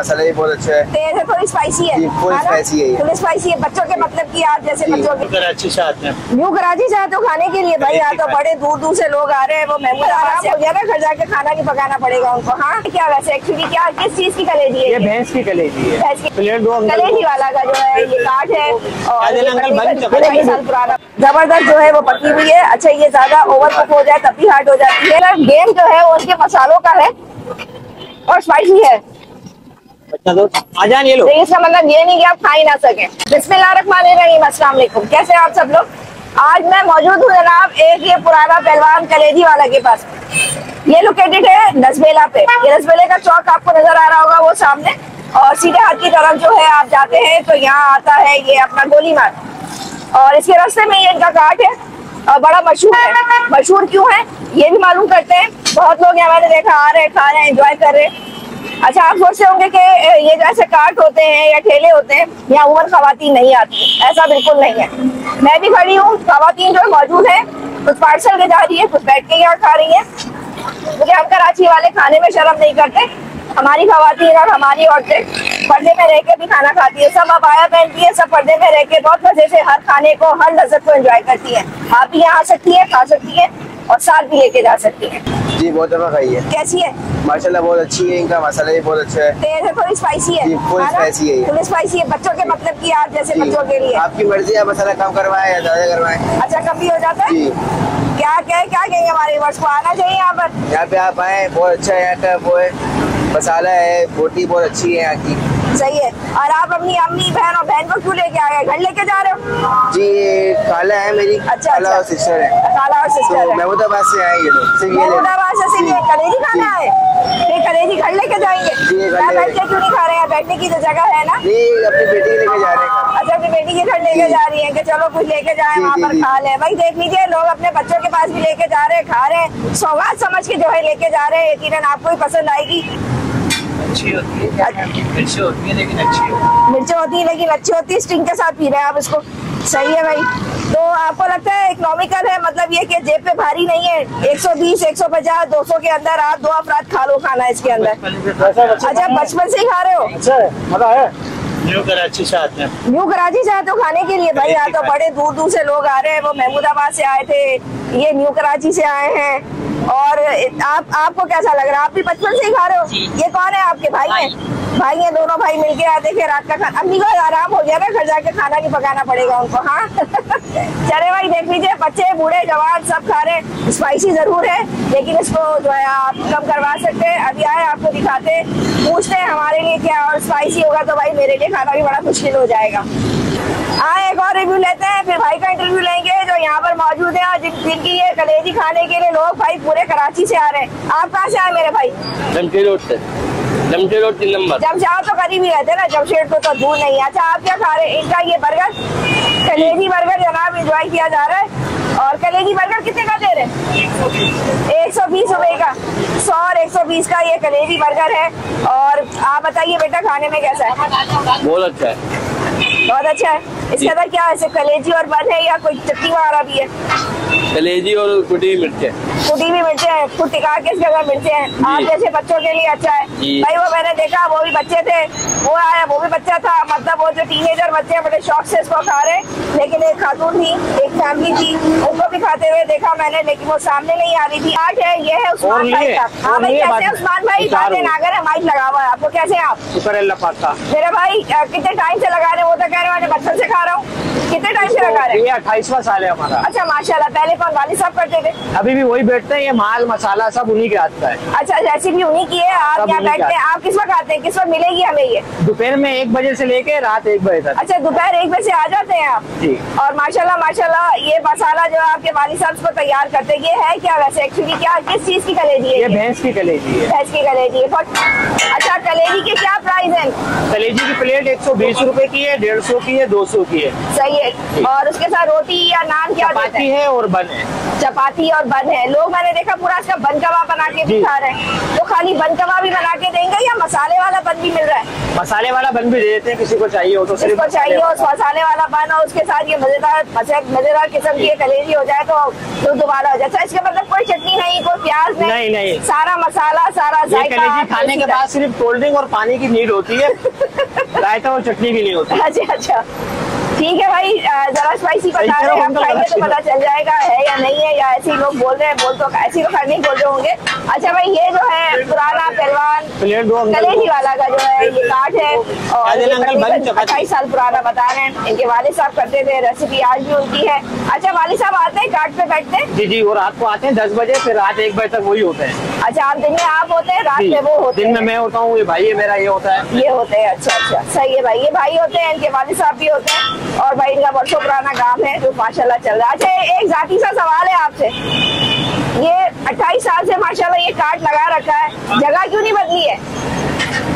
मसाला भी बहुत अच्छा है। तेज है थोड़ी स्पाइसी है। जी, full है है। थोड़ी स्पाइसी है बच्चों के मतलब की आप जैसे बच्चों के कराची से आते हैं। न्यू कराची से आए तो खाने के लिए? भाई यहाँ तो बड़े दूर दूर से लोग आ रहे हैं वो महमूद आराम हो गया ना घर जाके खाना नहीं पकाना पड़ेगा उनको हाँ? क्या वैसे एक्चुअली क्या किस चीज़ की कलेजी है ये? भैंस की कलेजी है। भैंस की- कलेजी वाला का जो है ये काट है और ढाई साल पुराना ज़बरदस्त जो है वो पकी हुई है। अच्छा ये ज़्यादा ओवर कुक हो जाए तब भी हार्ड हो जाती है। गेम जो है वो उसके मसालों का है और स्पाइसी है। ये लो इसका मतलब ये नहीं कि आप खा ही ना सके। बिस्मिल्लाहिर्रहमानिर्रहीम कैसे आप सब लोग? आज मैं मौजूद हूँ जनाब एक ये पुराना पहलवान कलेजी वाला के पास। ये लोकेटेड है दसबेला पे। ये दसबेले का चौक आपको नज़र आ रहा होगा वो सामने। और सीधे हाथ की तरफ़ जो है आप जाते हैं तो यहाँ आता है ये अपना गोली मार्ग और इसके रास्ते में ये इनका घाट है। और बड़ा मशहूर है। मशहूर क्यों है? ये भी मालूम करते हैं। बहुत लोग यहाँ देखा, आ रहे हैं, खा रहे हैं एंजॉय कर रहे हैं। अच्छा आप सोचते होंगे कि ये जो ऐसे कार्ट होते हैं या ठेले होते हैं, यहाँ उम्र खातन नहीं आती। ऐसा बिल्कुल नहीं है। मैं भी खड़ी हूँ खातन जो मौजूद है, कुछ पार्सल के जा रही है, कुछ बैठ के यहाँ खा रही है। क्योंकि हम कराची वाले खाने में शर्म नहीं करते। हमारी खातन और हमारी औरतें। पर्दे में रह के भी खाना खाती है। सब अबाया पहनती है, सब पर्दे में रह के बहुत मज़े से हर खाने को, हर लज्जत को एंजॉय करती है। आप भी यहाँ आ सकती है, खा सकती है, और साथ भी लेके जा सकती है। जी बहुत दफ़ा खाई है। कैसी है? माशाल्लाह बहुत अच्छी है इनका मसाला भी बहुत अच्छा है। तेज है थोड़ी स्पाइसी है। जी, full है? है फुल स्पाइसी है बच्चों के मतलब की आप जैसे बच्चों के लिए। आपकी मर्ज़ी है मसाला कम करवाए या ज़्यादा करवाए। अच्छा कम भी हो जाता है? जी। क्या क्या क्या कहेंगे हमारे वर्ष को? आना चाहिए यहाँ पर। यहाँ पे आप आए बहुत अच्छा है यहाँ का वो है। मसाला है बोटी बहुत अच्छी है यहाँ की। सही है और आप अपनी अम्मी बहन और बहन को क्यों लेके आ गए? घर लेके जा रहे हो? जी ये खाला है मेरी। अच्छा, खाला अच्छा। और सिस्टर है। खाला और तो सिस्टर है। महमूदाबाद से आए ये लोग। महमूदाबाद से सिर्फ़ ये कलेजी खाना। है ये कलेजी घर लेके जाएँगे? बैठ के क्यों नहीं खा रहे हैं? बैठने की तो जगह है ना? अपनी बेटी लेके जा रहे हैं। अच्छा अपनी बेटी के घर लेके जा। रही है कि चलो कुछ लेके जाए वहाँ पर खा ले। भाई देख लीजिए लोग अपने बच्चों के पास भी लेके जा रहे हैं खा रहे हैं। सौगात समझ के जो है लेके जा रहे हैं। यकीनन आपको ही पसंद आएगी। अच्छी होती है मिर्ची होती है लेकिन अच्छी होती मिर्चें होती है लेकिन अच्छी होती है स्टिंग के साथ पी रहे हैं आप इसको। सही है भाई। तो आपको लगता है इकोनॉमिकल है? मतलब ये कि जेब पे भारी नहीं है। 120 150 200 के अंदर आप दो अफराद खा लो खाना इसके अंदर। अच्छा बचपन से ही खा रहे हो? अच्छा है मज़ा है न्यू कराची से आते हैं। न्यू कराची से आए तो खाने के लिए भाई यहाँ तो बड़े दूर दूर से लोग आ रहे हैं वो महमूदाबाद से आए थे ये न्यू कराची से आए हैं। और आप आपको कैसा लग रहा है? आप भी बचपन से ही खा रहे हो? ये कौन है आपके भाई हैं? भाई। हैं दोनों भाई मिलके आते थे रात का खाना अम्मी को आराम हो गया ना घर जाके खाना नहीं पकाना पड़ेगा उनको हाँ? चले भाई देख लीजिए बच्चे बूढ़े जवान सब खा रहे हैं। स्पाइसी ज़रूर है लेकिन इसको जो है आप कम करवा सकते हैं। अभी आए आपको दिखाते पूछते हैं हमारे लिए क्या और स्पाइसी होगा तो भाई मेरे लिए खाना भी बड़ा मुश्किल हो जाएगा। आए एक और रिव्यू लेते हैं फिर भाई का इंटरव्यू लेंगे जो यहाँ पर मौजूद है और जिन जिनकी ये कलेजी खाने के लिए लोग भाई पूरे कराची से आ रहे हैं। आप कहाँ से आए मेरे भाई? लमटी रोड से। लमटी रोड तीन नंबर। जमशेद तो करीब ही रहते हैं ना जमशेद तो, तो दूर नहीं है। अच्छा आप क्या खा रहे हैं? इनका ये बर्गर कलेजी बर्गर जनाब इंजॉय किया जा रहा है। और कलेजी बर्गर कितने का दे रहे हैं? एक सौ बीस रुपए का। सौ और एक सौ बीस का ये कलेजी बर्गर है। और आप बताइए बेटा खाने में कैसा है? बहुत अच्छा है। बहुत अच्छा है। इसके अंदर क्या है? कलेजी और बन है या कोई चट्टी वगैरह भी है? कलेजी और कुटी मिर्चे कुटी भी मिर्चे हैं खुद टिका के इसके अंदर मिर्चे हैं आप जैसे बच्चों के लिए अच्छा है। भाई वो मैंने देखा वो भी बच्चे थे वो आया वो भी बच्चा था मतलब वो जो टीनेजर बच्चे हैं, बड़े शौक से इसको खा रहे लेकिन एक खातून थी एक फैमिली थी उनको भी खाते हुए देखा मैंने लेकिन वो सामने नहीं आ रही थी। आज है ये है उस्मान भाई का। हाँ भाई कैसे उस्मान भाई? बातें नागर है माइक लगा हुआ है आपको कैसे आप? शुक्र अल्लाह पाक मेरे भाई कितने टाइम से लगा रहे वो तो कह रहे हैं मैंने बचपन से खा रहा हूँ। कितने टाइम से लगा रहे हैं? ये अट्ठाईसवा साल है हमारा। अच्छा माशाल्लाह पहले कौन वाली साहब करते थे? अभी भी वही बैठते हैं ये माल मसाला सब उन्हीं के हाथ का है। अच्छा रेसिपी उन्हीं की है आप यहाँ बैठते हैं। आप किस वक्त आते हैं? किस वक्त मिलेगी हमें ये? दोपहर में एक बजे से लेके रात एक बजे तक। अच्छा दोपहर एक बजे से आ जाते हैं आप? जी। और माशाल्लाह माशाल्लाह ये मसाला जो आपके वाली साहब इसको तैयार करते हैं। ये है क्या वैसे एक्चुअली क्या किस चीज़ की कलेजी है ये ये? भैंस की कलेजी है। भैंस की कलेजी है। अच्छा कलेजी के क्या प्राइस है? कलेजी की प्लेट एक सौ बीस रूपए की है डेढ़ सौ की है दो सौ की है। है और उसके साथ रोटी या नान क्या चपाती है? और बन है। चपाती और बन है। लोग मैंने देखा पूरा इसका बन कबाब बना के भी खा रहे हैं। तो खाली बन कबाब भी बना के देंगे या मसाले वाला बन भी मिल रहा है? मसाले वाला बन भी दे देते हैं किसी को चाहिए हो तो सिर्फ़ जिसको चाहिए उस मसाले वाला बन और उसके साथ ये मज़ेदार मज़ेदार किस्म की कलेजी हो जाए तो तो दोबारा हो जाए। अच्छा इसके मतलब कोई चटनी नहीं कोई प्याज नहीं। नहीं। सारा मसाला सारा कलेजी खाने के बाद सिर्फ़ कोल्ड ड्रिंक और पानी की नीड होती है। रायता और चटनी की नहीं होती अच्छा अच्छा। ठीक है भाई जरा स्पाइसी बता रहे हैं खाएँगे तो पता चल जाएगा है या नहीं है या ऐसे ही लोग बोल रहे हैं बोल तो ऐसे ही तो खाने नहीं बोल रहे होंगे। अच्छा भाई ये जो है पुराना पहलवान कलेजी वाला का जो है ये काट है और। अट्ठाईस साल पुराना बता रहे हैं इनके वाले साहब करते थे रेसिपी आज भी उनकी है। अच्छा वाले साहब आते हैं काट पे बैठते हैं? जी जी वो रात को आते हैं दस बजे फिर रात एक बजे तक वही होते हैं। अच्छा आप दिन में आप होते हैं रात में वो होते हैं दिन में मैं होता हूँ ये भाई है मेरा ये होता है। ये होते हैं अच्छा अच्छा सही है भाई ये भाई होते हैं इनके वाले साहब भी होते हैं। और भाई इनका वर्षों पुराना काम है, जो माशाल्लाह चल रहा है। अच्छा एक जाती सा सवाल है आपसे। ये 28 साल से माशाल्लाह ये कार्ड लगा रखा है, जगह क्यों नहीं बदली है?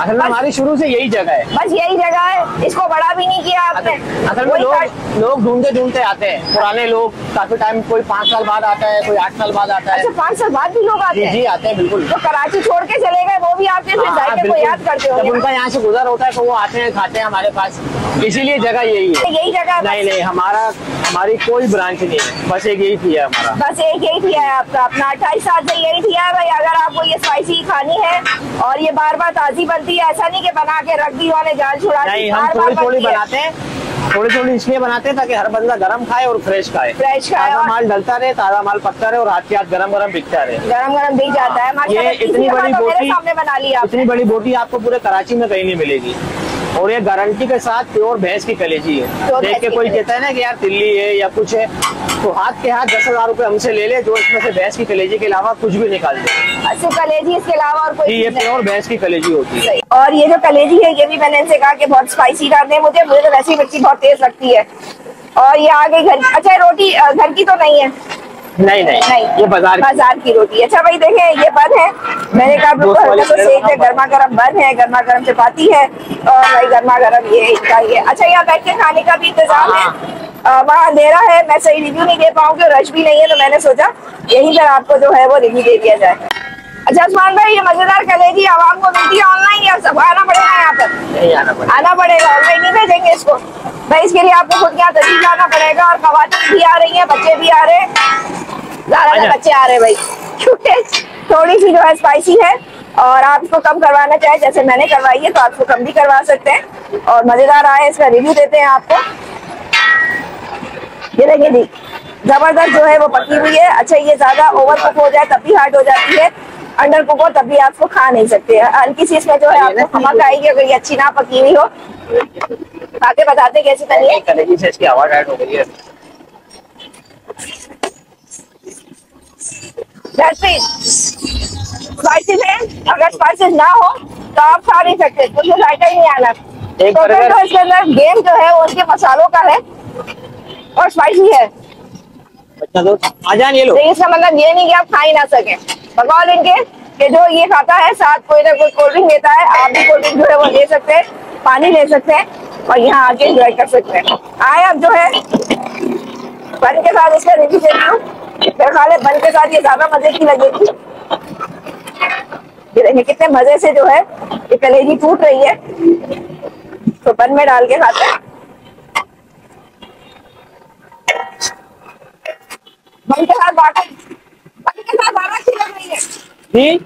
असल में हमारी शुरू से यही जगह है। बस यही जगह है। इसको बड़ा भी नहीं किया आपने। असल में लोग लोग ढूंढते ढूंढते आते हैं। पुराने लोग काफ़ी टाइम कोई पाँच साल बाद आता है कोई आठ साल बाद आता है। अच्छा पाँच साल बाद भी लोग आते हैं? जी आते हैं बिल्कुल। तो कराची छोड़ के चले गए वो भी फिर हाँ, हाँ, को याद करते होंगे। उनका यहाँ से गुजर होता है तो वो आते हैं खाते हैं हमारे पास। इसीलिए जगह यही है। यही जगह नहीं नहीं हमारा हमारी कोई ब्रांच नहीं है। बस एक यही थी हमारा। बस एक यही थी आपका। अपना अट्ठाईस साल से यही थी भाई। अगर आपको ये स्पाइसी खानी है और ये बार बार ताजी बनती है ऐसा नहीं कि बना के रख दी वाले जाल छुड़ा दी नहीं हम थोड़ी थोड़ी बनाते हैं। थोड़ी थोड़ी इसलिए बनाते हैं ताकि हर बंदा गरम खाए और फ्रेश खाए। फ्रेश खाए ताज़ा माल डलता रहे ताज़ा माल पकता रहे और हाथ के हाथ गरम गरम बिकता रहे। गरम गरम बिक जाता है। ये इतनी बड़ी तो बोटी सामने बना लिया इतनी बड़ी बोटी आपको पूरे कराची में कहीं नहीं मिलेगी। और ये गारंटी के साथ प्योर भैंस की कलेजी है। प्योर देख के कोई कहता है ना कि यार तिल्ली है या कुछ है तो हाथ के हाथ दस हज़ार रूपए हमसे ले ले जो इसमें से भैंस की कलेजी के अलावा कुछ भी निकाल दे। कलेजी इसके अलावा और कोई ये प्योर भैंस की कलेजी होती है। और ये जो कलेजी है ये भी मैंने इनसे कहा कि बहुत स्पाइसी कर दें मुझे मुझे तो वैसे ही मिर्ची बहुत तेज लगती है। और ये आगे घर अच्छा रोटी घर की तो नहीं है। नहीं नहीं। नहीं। ये बाज़ार बाज़ार की रोटी। अच्छा भाई देखें ये बन है। मैंने कहा हल्का सेक दे गर्मा गर्म बन है गर्मा गर्म चपाती है और भाई गर्मा गर्म ये इनका ये। अच्छा यहाँ बैठ के खाने का भी इंतज़ाम है। अ, वहाँ अंधेरा है मैं सही रिव्यू नहीं दे पाऊँगी और रश भी नहीं है तो मैंने सोचा यहीं पर आपको जो है वो रिव्यू दे दिया जाए। अच्छा उस्मान भाई ये मज़ेदार कलेजी आवाम को मिलती है ऑनलाइन या सब? आना पड़ेगा यहाँ पर? आना पड़ेगा। ऑनलाइन नहीं भेजेंगे इसको। भाई इसके लिए आपको खुद यहाँ तरीक आना पड़ेगा और खवातीन भी आ रही है बच्चे भी आ रहे हैं। ज़्यादा अच्छा। बच्चे आ रहे हैं भाई। क्योंकि थोड़ी सी जो है स्पाइसी है और आप इसको कम करवाना चाहे जैसे मैंने करवाई है तो आपको कम भी करवा सकते हैं। और मज़ेदार आए इसका रिव्यू देते हैं आपको। ये देखिए जी ज़बरदस्त जो है वो पकी हुई है। अच्छा ये ज़्यादा ओवर कुक हो जाए तब भी हार्ड हो जाती है। अंडर कुक हो तब भी आप इसको खा नहीं सकते। हल्की सी इसमें जो है आपको खमक आएगी अगर ये अच्छी ना पकी हुई हो। आके बताते कैसी बनी है कलेजी से इसकी आवाज़ ऐड हो गई है स्पाइसेस है अगर स्पाइसेस ना हो तो आप खा नहीं सकते जायका ही नहीं आना एक तो तो इसके अंदर गेम जो है वो उसके मसालों का है और स्पाइसी है। बच्चा तो आ जान ये लो इसका मतलब ये नहीं कि आप खा ही ना सके। बकौल इनके कि जो ये खाता है साथ कोई ना कोई कोल्ड ड्रिंक लेता है आप भी कोल्ड ड्रिंक जो है वो ले सकते हैं पानी ले सकते हैं और यहाँ आके एंजॉय कर सकते हैं। आए आप जो है पानी के साथ इसका रिव्यू देती हूँ। मेरे ख्याल है बन के साथ ये ज़्यादा मज़े की लगेगी। ये देखिए कितने मज़े से जो है ये कलेजी टूट रही है। तो बन में डाल के खाते हैं। बन के साथ बाटा बन के साथ ज़्यादा अच्छी लग रही है। जी?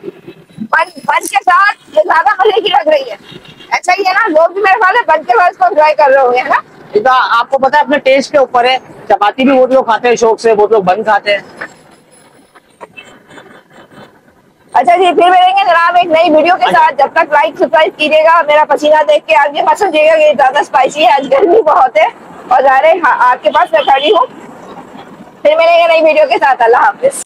बन बन के साथ ये ज़्यादा मज़े की लग रही है। ऐसा ही है ना लोग भी मेरे ख्याल है बन के साथ इसको एंजॉय कर रहे होंगे है ना? इतना आपको पता है अपने टेस्ट के ऊपर है। चपाती भी बहुत लोग खाते हैं शौक से बहुत लोग बंद खाते हैं। अच्छा जी फिर मिलेंगे जनाब एक नई वीडियो के साथ। जब तक लाइक सब्सक्राइब कीजिएगा मेरा पसीना देख के आज ये मत समझिएगा कि ज़्यादा स्पाइसी है आज गर्मी बहुत है। और जा रहे हाँ, आपके पास मैं खड़ी हूँ। फिर मिलेंगे नई वीडियो के साथ। अल्लाह हाफिज।